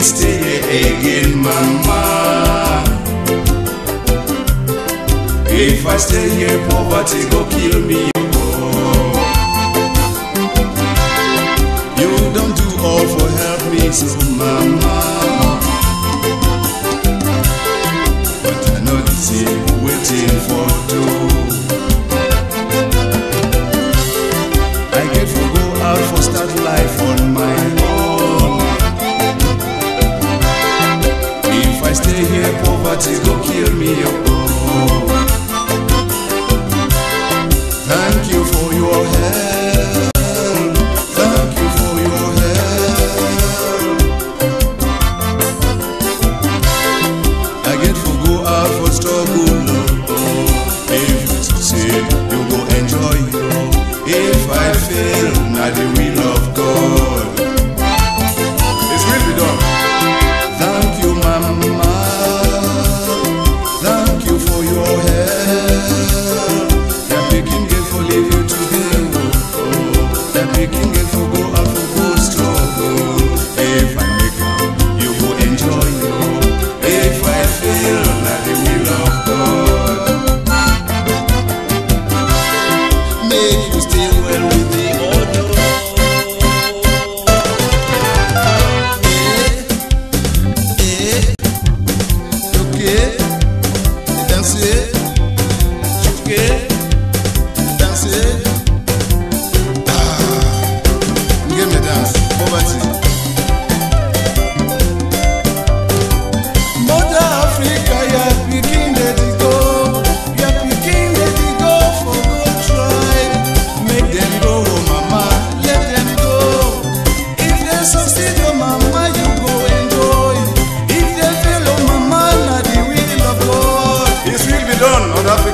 Stay there again, mama. If I stay here, poverty go kill me. Oh. You don't do all for help me, so mama. But I know this is waiting for two. Poverty go kill me. Oh. Thank you for your help. Thank you for your help. I get to go out for struggle.